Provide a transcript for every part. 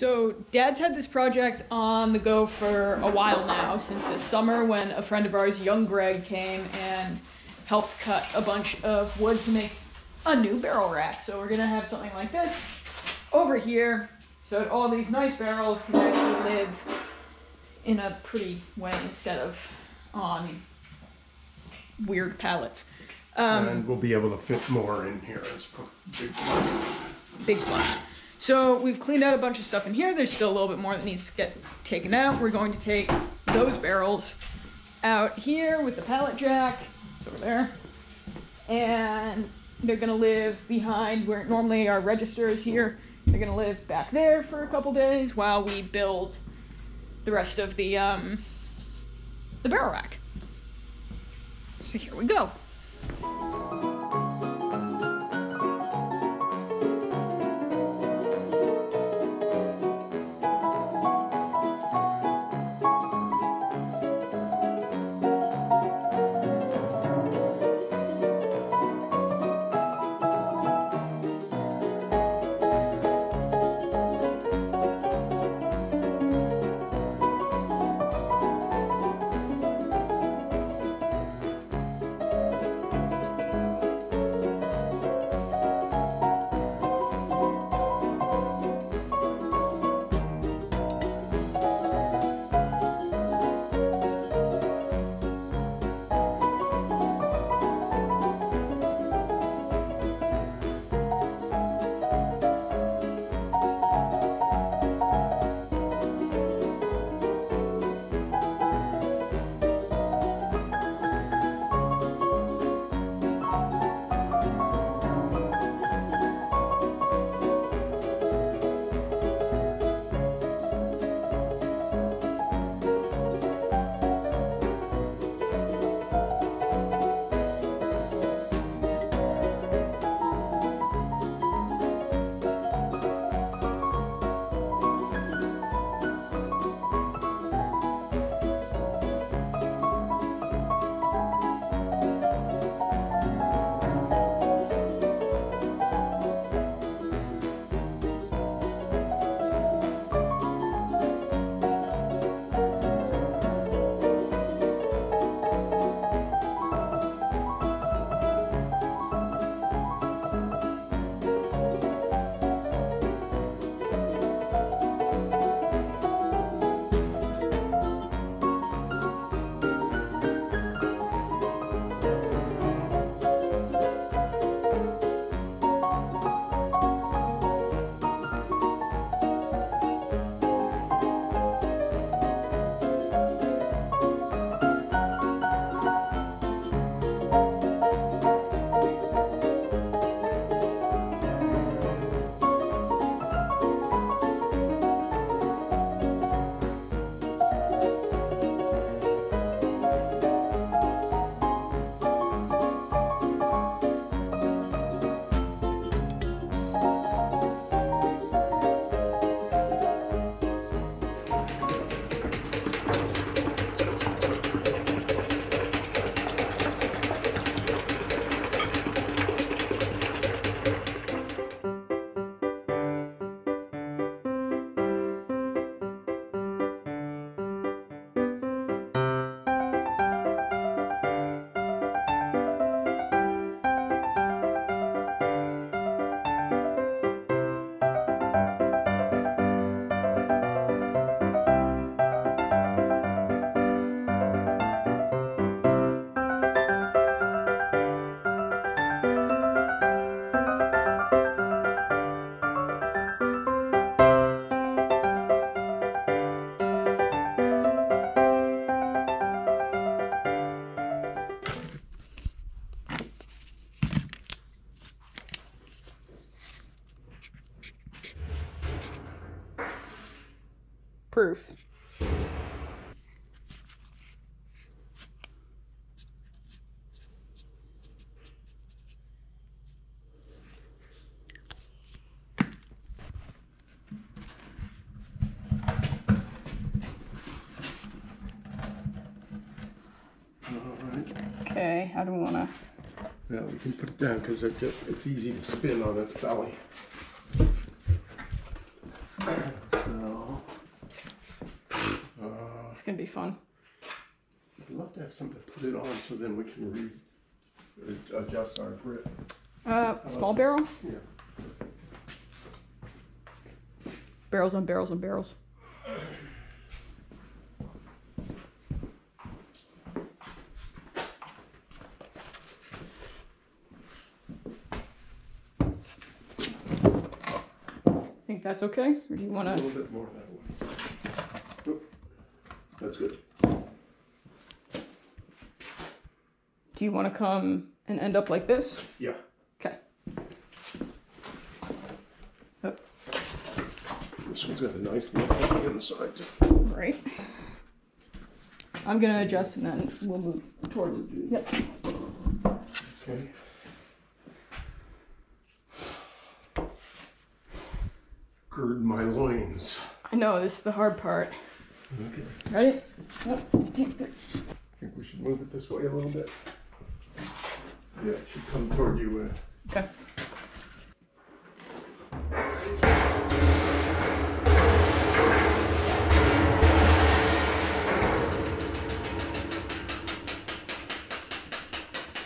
So, Dad's had this project on the go for a while now, since this summer when a friend of ours, young Greg, came and helped cut a bunch of wood to make a new barrel rack. So, we're gonna have something like this over here, so all these nice barrels can actually live in a pretty way instead of on weird pallets. Um, and we'll be able to fit more in here as big plus. big plus. So we've cleaned out a bunch of stuff in here. There's still a little bit more that needs to get taken out. We're going to take those barrels out here with the pallet jack. It's over there. And they're gonna live behind where normally our register is here. They're gonna live back there for a couple days while we build the rest of the um, the barrel rack. So here we go. Proof. Okay, how don't want to? Yeah, we can put it down because it it's easy to spin on its belly. So gonna be fun. I'd love to have something to put it on so then we can re, adjust our grip. Uh, small barrel? Yeah. Barrels on barrels on barrels. I think that's okay, or do you wanna? little bit more that way. That's good. Do you wanna come and end up like this? Yeah. Okay. This one's got a nice lip on the inside. right. I'm gonna adjust and then we'll move towards. it. Yep. Okay. Gird my loins. I know this is the hard part. Okay. Ready? Oh, think we should move it this way a little bit. Yeah, it should come toward you. Uh, Okay.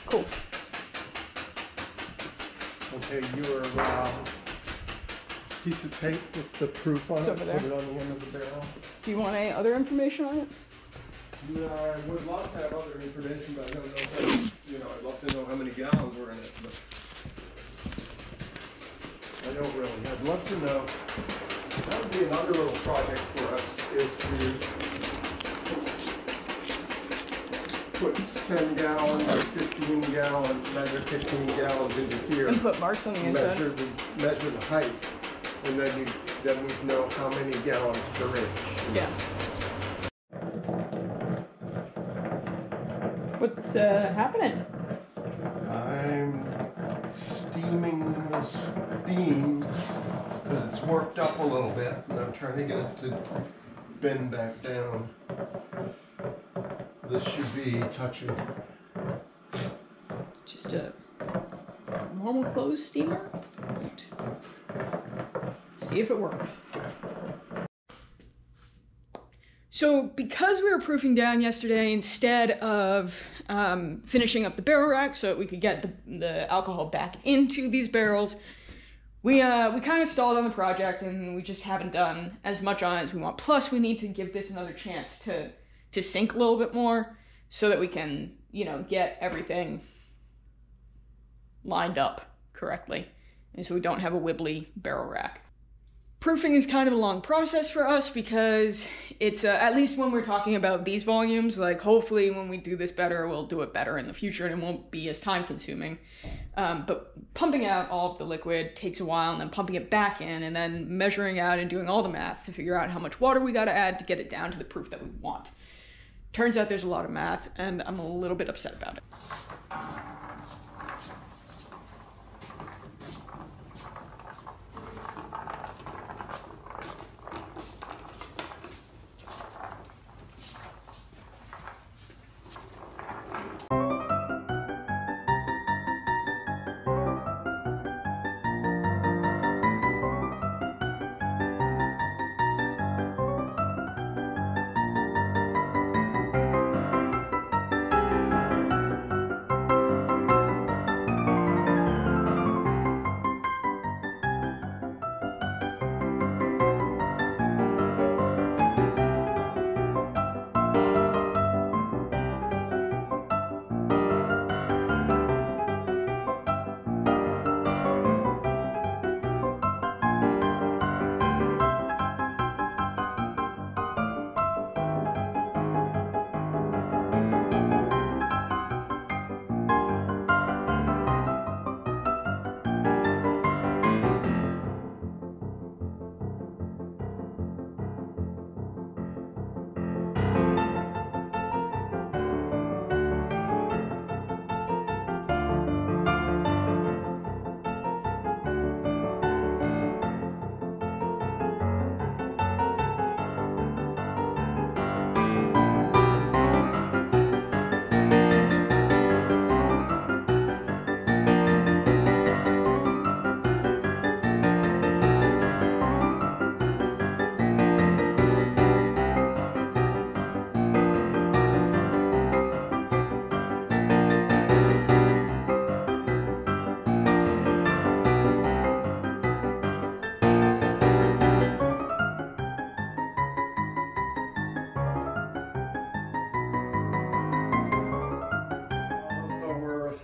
Cool. okay, your uh, piece of tape with the proof on It's it. over there. Put it on the end of the barrel. Do you want any other information on it? Yeah, uh, I would love to have other information, but I don't know. How, you know, I'd love to know how many gallons were in it, but I don't really. I'd love to know. That would be another little project for us is to put 10 gallons or 15 gallons, measure 15 gallons into here, And put marks on the inside. measure the measure the height, and then you then we know how many gallons per inch. Yeah. What's uh, happening? I'm steaming this beam because it's worked up a little bit and I'm trying to get it to bend back down. This should be touching. Just a normal closed steamer. See if it works. So, because we were proofing down yesterday, instead of um, finishing up the barrel rack so that we could get the, the alcohol back into these barrels, we uh, we kind of stalled on the project and we just haven't done as much on it as we want. Plus, we need to give this another chance to to sink a little bit more so that we can, you know, get everything lined up correctly, and so we don't have a wibbly barrel rack. Proofing is kind of a long process for us because it's uh, at least when we're talking about these volumes. Like, hopefully, when we do this better, we'll do it better in the future and it won't be as time consuming. Um, but pumping out all of the liquid takes a while, and then pumping it back in, and then measuring out and doing all the math to figure out how much water we got to add to get it down to the proof that we want. Turns out there's a lot of math, and I'm a little bit upset about it.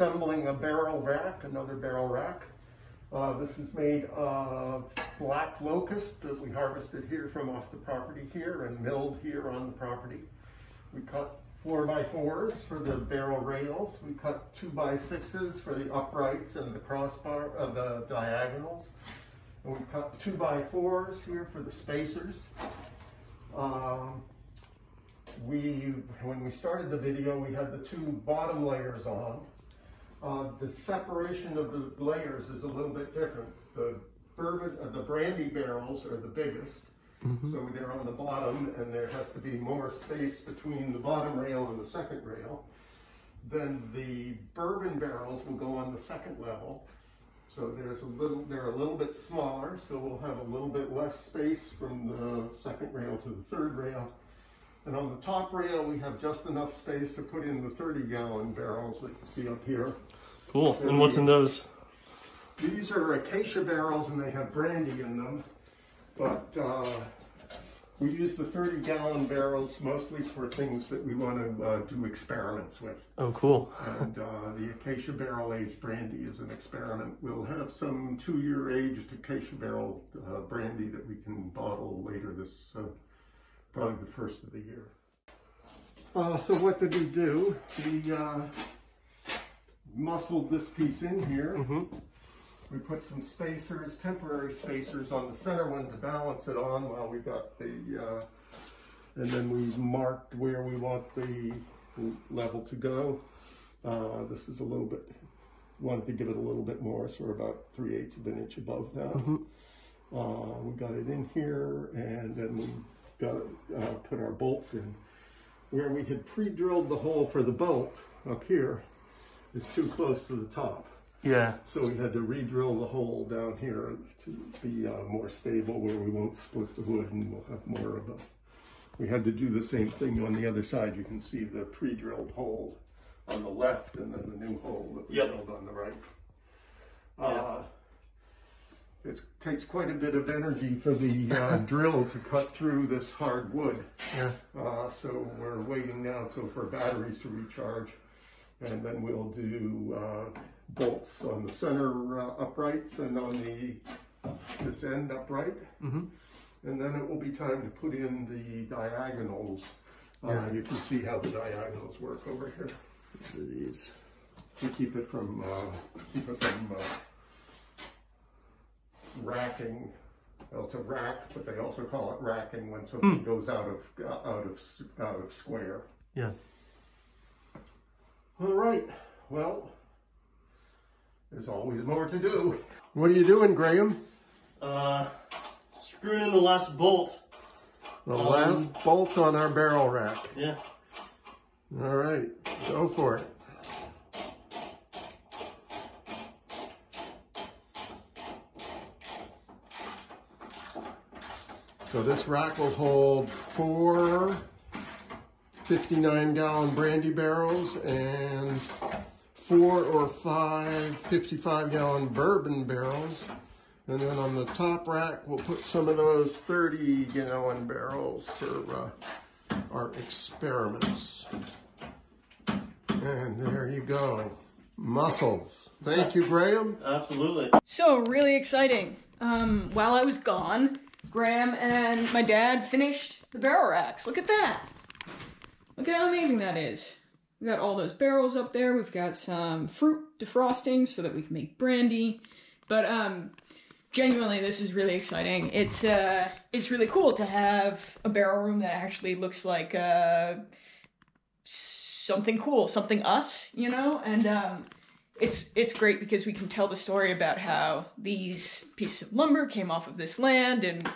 Assembling a barrel rack, another barrel rack. Uh, this is made of black locust that we harvested here from off the property here and milled here on the property. We cut four by fours for the barrel rails. We cut two by sixes for the uprights and the crossbar of uh, the diagonals. And we cut two by fours here for the spacers. Um, we, when we started the video, we had the two bottom layers on. Uh, the separation of the layers is a little bit different. The bourbon, uh, the brandy barrels are the biggest, Mm-hmm. so they're on the bottom, and there has to be more space between the bottom rail and the second rail. Then the bourbon barrels will go on the second level. So there's a little, they're a little bit smaller, so we'll have a little bit less space from the second rail to the third rail. And on the top rail, we have just enough space to put in the 30 gallon barrels that you see up here. Cool. And what's in those? These are acacia barrels and they have brandy in them, but uh, we use the 30 gallon barrels mostly for things that we want to uh, do experiments with. Oh, cool. And uh, the acacia barrel aged brandy is an experiment. We'll have some two year aged acacia barrel uh, brandy that we can bottle later this, uh, probably the first of the year. Uh, so what did we do? We uh, muscled this piece in here. Mm-hmm. We put some spacers, temporary spacers on the center one to balance it on while we got the, uh, and then we marked where we want the level to go. Uh, this is a little bit, wanted to give it a little bit more, so we're about 3 eighths of an inch above that. Uh, we got it in here and then we uh, put our bolts in. Where we had pre-drilled the hole for the bolt up here is too close to the top. Yeah. So we had to re-drill the hole down here to be uh, more stable where we won't split the wood and we'll have more of a, we had to do the same thing on the other side. You can see the pre-drilled hole on the left and then the new hole that we Yep. drilled on the right. Uh, it takes quite a bit of energy for the uh, drill to cut through this hard wood. Yeah. Uh, so we're waiting now till for batteries to recharge. And then we'll do uh, bolts on the center uh, uprights and on the this end upright. Mm-hmm. And then it will be time to put in the diagonals. Uh, Yeah. You can see how the diagonals work over here. These. To keep it from uh, keep it from uh, racking. Well, it's a rack, but they also call it racking when something goes out of uh, out of out of square. Yeah. All right. Well, there's always more to do. What are you doing, Graham? Uh, screwing in the last bolt. The Um, last bolt on our barrel rack. Yeah. All right, go for it. So this rack will hold four 59 gallon brandy barrels and four or five 55 gallon bourbon barrels. And then on the top rack, we'll put some of those 30 gallon barrels for uh, our experiments. And there you go. Muscles. Thank you, Graham. Absolutely. So really exciting. Um, while I was gone, Graham and my dad finished the barrel racks. Look at that. Look at how amazing that is. We got all those barrels up there. We've got some fruit defrosting so that we can make brandy. But um, genuinely, this is really exciting. It's uh, it's really cool to have a barrel room that actually looks like uh, something cool, something us, you know. And um, it's it's great because we can tell the story about how these pieces of lumber came off of this land and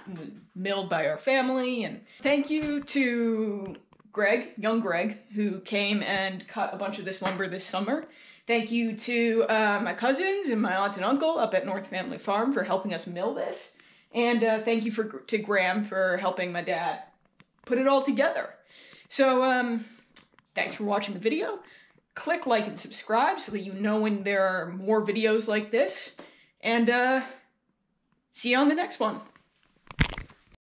milled by our family. And thank you to Greg, young Greg, who came and cut a bunch of this lumber this summer. Thank you to uh, my cousins and my aunt and uncle up at North Family Farm for helping us mill this. And uh, thank you for to Graham for helping my dad put it all together. So um, thanks for watching the video. Click like and subscribe so that you know when there are more videos like this. And uh, see you on the next one.